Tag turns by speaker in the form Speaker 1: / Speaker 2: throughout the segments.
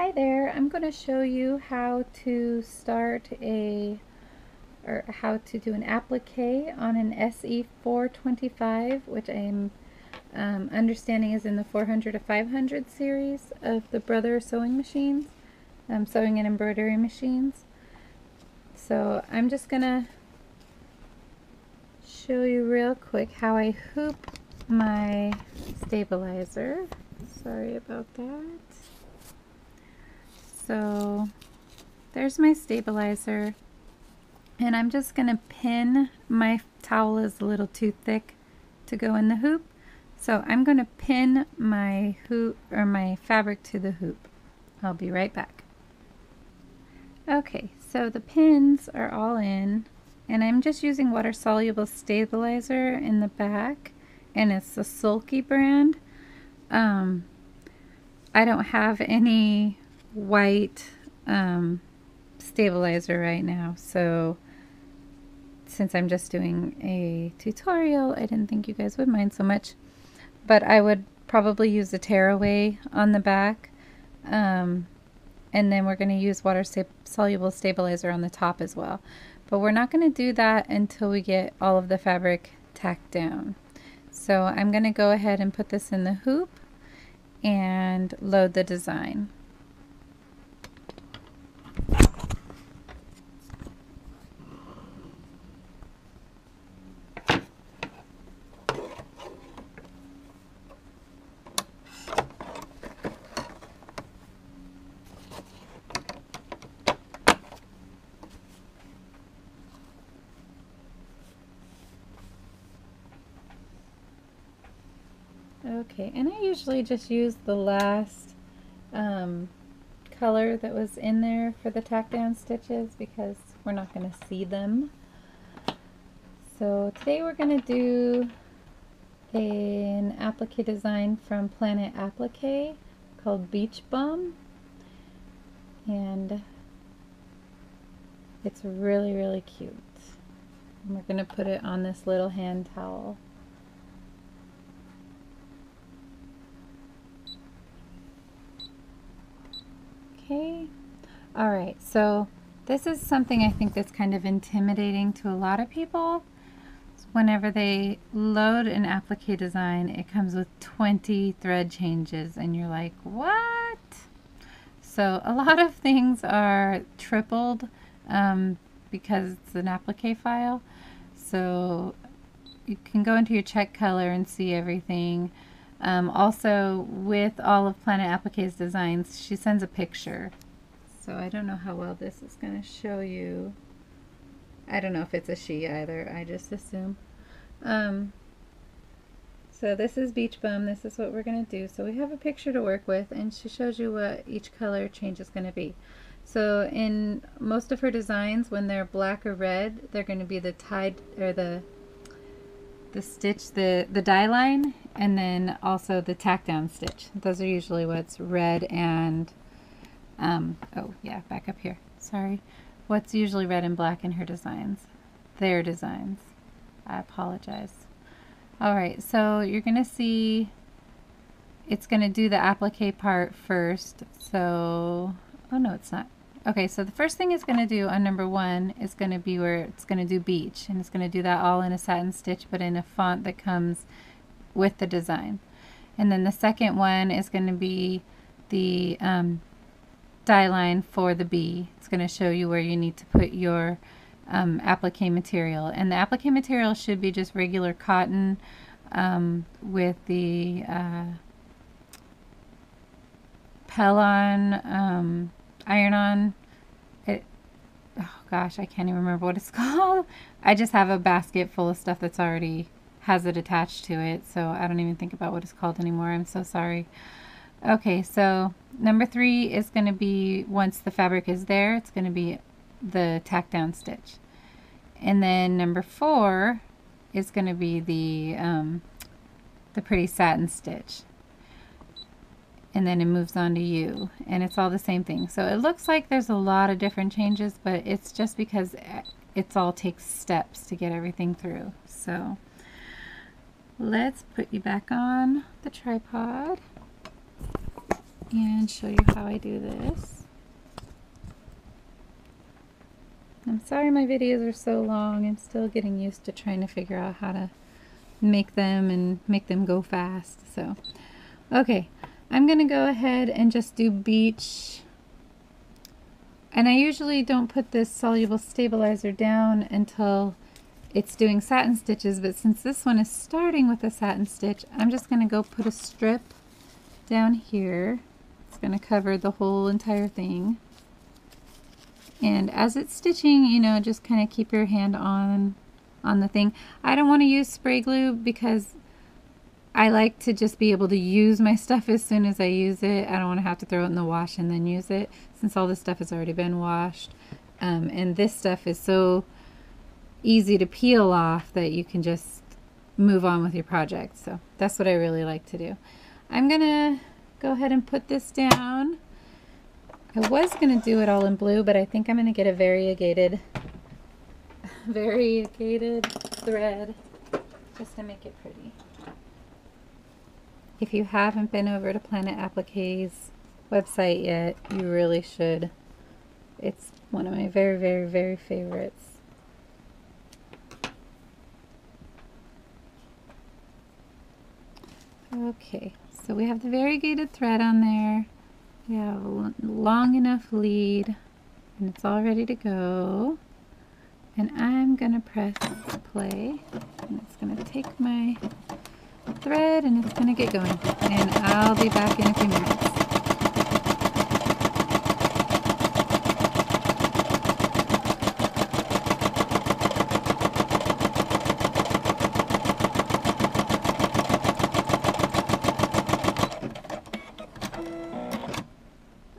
Speaker 1: Hi there, I'm going to show you how to start a or how to do an applique on an SE425 which I'm um, understanding is in the 400 to 500 series of the Brother sewing machines, um, sewing and embroidery machines. So I'm just going to show you real quick how I hoop my stabilizer. Sorry about that. So there's my stabilizer. And I'm just going to pin, my towel is a little too thick to go in the hoop. So I'm going to pin my hoop or my fabric to the hoop. I'll be right back. Okay, so the pins are all in and I'm just using water soluble stabilizer in the back and it's the Sulky brand. Um, I don't have any white um, stabilizer right now. So since I'm just doing a tutorial, I didn't think you guys would mind so much. But I would probably use a tearaway on the back. Um, and then we're going to use water soluble stabilizer on the top as well. But we're not going to do that until we get all of the fabric tacked down. So I'm going to go ahead and put this in the hoop and load the design. Okay, and I usually just use the last um, color that was in there for the tack down stitches because we're not going to see them. So today we're going to do an applique design from Planet Applique called Beach Bum. And it's really, really cute. And we're going to put it on this little hand towel. Okay. All right. So this is something I think that's kind of intimidating to a lot of people. Whenever they load an applique design, it comes with 20 thread changes and you're like, what? So a lot of things are tripled um, because it's an applique file. So you can go into your check color and see everything. Um, also, with all of Planet Applique's designs, she sends a picture. So I don't know how well this is going to show you. I don't know if it's a she either. I just assume. Um, so this is Beach Bum. This is what we're going to do. So we have a picture to work with, and she shows you what each color change is going to be. So in most of her designs, when they're black or red, they're going to be the tied or the the stitch, the, the die line, and then also the tack down stitch. Those are usually what's red and, um, oh yeah, back up here, sorry. What's usually red and black in her designs. Their designs. I apologize. Alright, so you're to see it's going to do the applique part first. So, oh no, it's not. Okay, so the first thing it's going to do on number one is going to be where it's going to do beach. And it's going to do that all in a satin stitch, but in a font that comes with the design. And then the second one is going to be the um, die line for the bee. It's going to show you where you need to put your um, applique material. And the applique material should be just regular cotton um, with the uh, Pellon um, iron-on. It, oh gosh, I can't even remember what it's called. I just have a basket full of stuff that's already has it attached to it, so I don't even think about what it's called anymore. I'm so sorry. Okay, so number three is going to be, once the fabric is there, it's going to be the tack down stitch. And then number four is going to be the, um, the pretty satin stitch and then it moves on to you and it's all the same thing so it looks like there's a lot of different changes but it's just because it's all takes steps to get everything through so let's put you back on the tripod and show you how I do this. I'm sorry my videos are so long. I'm still getting used to trying to figure out how to make them and make them go fast. So, okay, I'm going to go ahead and just do beach. And I usually don't put this soluble stabilizer down until it's doing satin stitches, but since this one is starting with a satin stitch, I'm just going to go put a strip down here. It's going to cover the whole entire thing. And as it's stitching, you know, just kind of keep your hand on on the thing. I don't want to use spray glue because I like to just be able to use my stuff as soon as I use it. I don't want to have to throw it in the wash and then use it since all this stuff has already been washed. Um, and this stuff is so easy to peel off that you can just move on with your project. So that's what I really like to do. I'm going to go ahead and put this down. I was going to do it all in blue, but I think I'm going to get a variegated variegated thread just to make it pretty. If you haven't been over to Planet Applique's website yet, you really should. It's one of my very, very, very favorites. Okay, so we have the variegated thread on there. We have a long enough lead and it's all ready to go. And I'm going to press play and it's going to take my thread and it's going to get going. And I'll be back in a few minutes.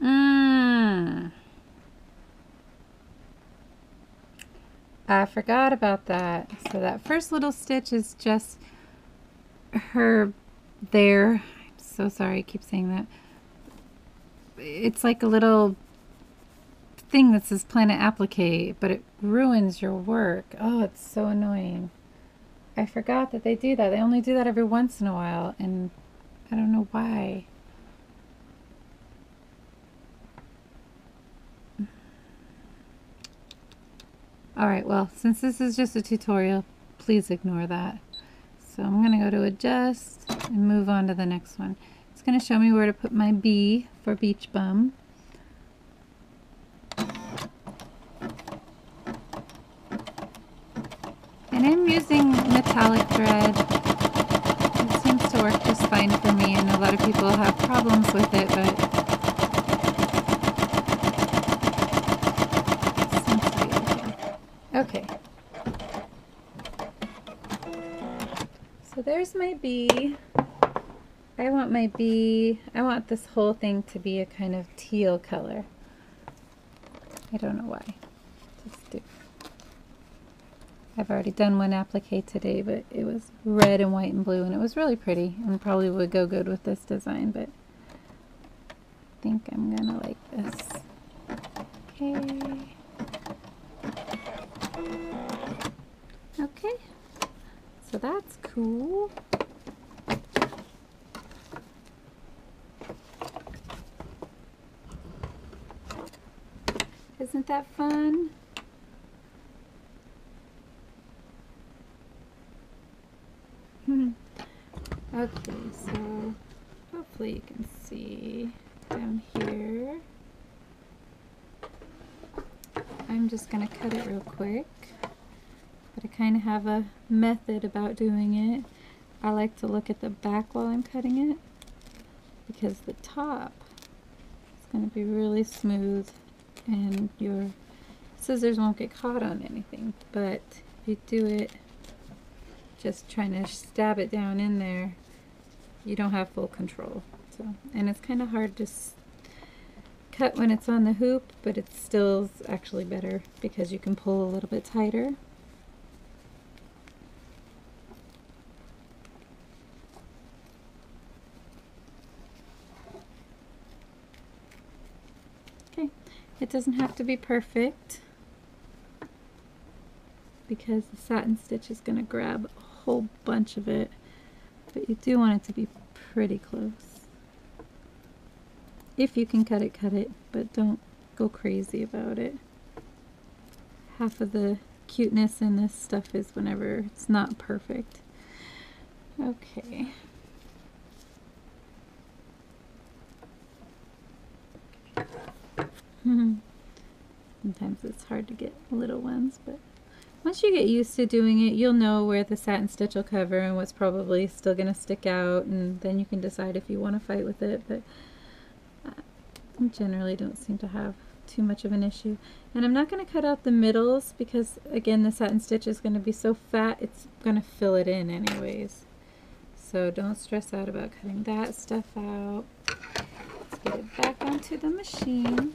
Speaker 1: Mm. I forgot about that. So that first little stitch is just her there. I'm so sorry I keep saying that. It's like a little thing that says Planet Applique, but it ruins your work. Oh, it's so annoying. I forgot that they do that. They only do that every once in a while, and I don't know why. Alright, well, since this is just a tutorial, please ignore that. So I'm going to go to adjust and move on to the next one. It's going to show me where to put my B for beach bum. And I'm using metallic thread. It seems to work just fine for me and a lot of people have problems with it, but Okay. So there's my B. I want my B, I want this whole thing to be a kind of teal color. I don't know why. Just do. I've already done one applique today, but it was red and white and blue, and it was really pretty, and probably would go good with this design, but I think I'm gonna like this. Okay. Okay, so that's cool. Isn't that fun? okay, so hopefully you can see down here. I'm just going to cut it real quick but I kind of have a method about doing it. I like to look at the back while I'm cutting it because the top is going to be really smooth and your scissors won't get caught on anything but if you do it just trying to stab it down in there you don't have full control so and it's kind of hard to cut when it's on the hoop but it still actually better because you can pull a little bit tighter It doesn't have to be perfect because the satin stitch is going to grab a whole bunch of it, but you do want it to be pretty close. If you can cut it, cut it, but don't go crazy about it. Half of the cuteness in this stuff is whenever it's not perfect. Okay. Sometimes it's hard to get little ones, but once you get used to doing it, you'll know where the satin stitch will cover and what's probably still going to stick out, and then you can decide if you want to fight with it, but uh, I generally don't seem to have too much of an issue. And I'm not going to cut out the middles because, again, the satin stitch is going to be so fat, it's going to fill it in anyways. So don't stress out about cutting that stuff out. Let's get it back onto the machine.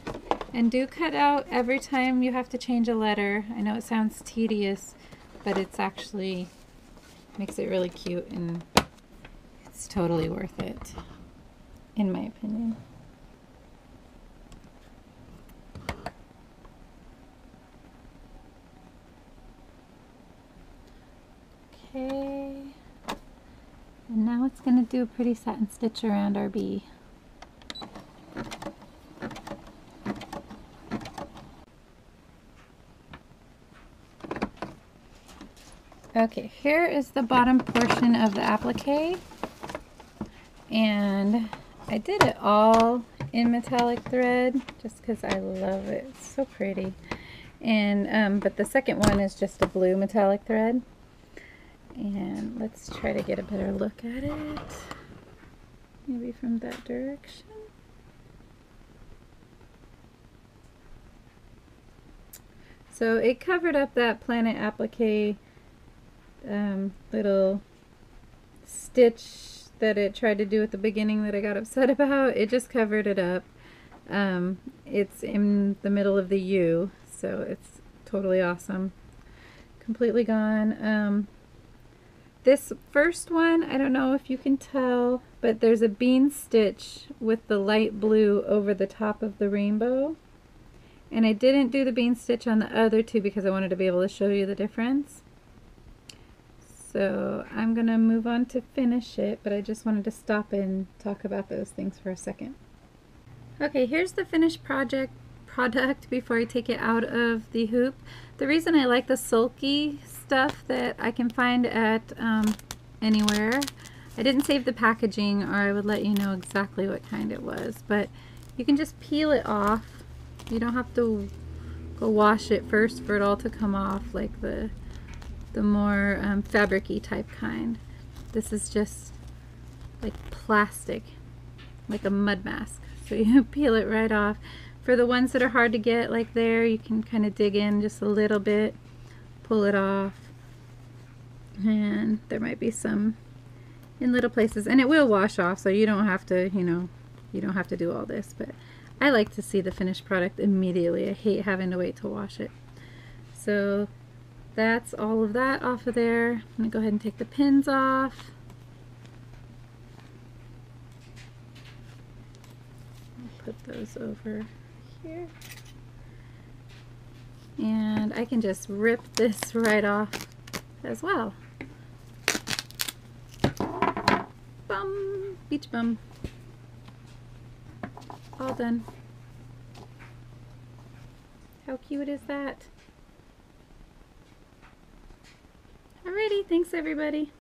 Speaker 1: And do cut out every time you have to change a letter. I know it sounds tedious, but it's actually makes it really cute and it's totally worth it, in my opinion. Okay. And now it's going to do a pretty satin stitch around our bee. Okay, here is the bottom portion of the applique. And I did it all in metallic thread just because I love it. It's so pretty. And um, But the second one is just a blue metallic thread. And let's try to get a better look at it. Maybe from that direction. So it covered up that planet applique um, little stitch that it tried to do at the beginning that I got upset about. It just covered it up. Um, it's in the middle of the U, so it's totally awesome. Completely gone. Um, this first one, I don't know if you can tell, but there's a bean stitch with the light blue over the top of the rainbow. And I didn't do the bean stitch on the other two because I wanted to be able to show you the difference. So I'm going to move on to finish it, but I just wanted to stop and talk about those things for a second. Okay, here's the finished project product before I take it out of the hoop. The reason I like the sulky stuff that I can find at um, anywhere, I didn't save the packaging or I would let you know exactly what kind it was, but you can just peel it off. You don't have to go wash it first for it all to come off like the the more um, fabricy type kind. This is just like plastic, like a mud mask. So you peel it right off. For the ones that are hard to get like there, you can kind of dig in just a little bit, pull it off, and there might be some in little places. And it will wash off, so you don't have to, you know, you don't have to do all this. But I like to see the finished product immediately. I hate having to wait to wash it. So that's all of that off of there. I'm going to go ahead and take the pins off. Put those over here. And I can just rip this right off as well. Bum! Beach bum. All done. How cute is that? Thanks everybody.